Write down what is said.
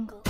jungle.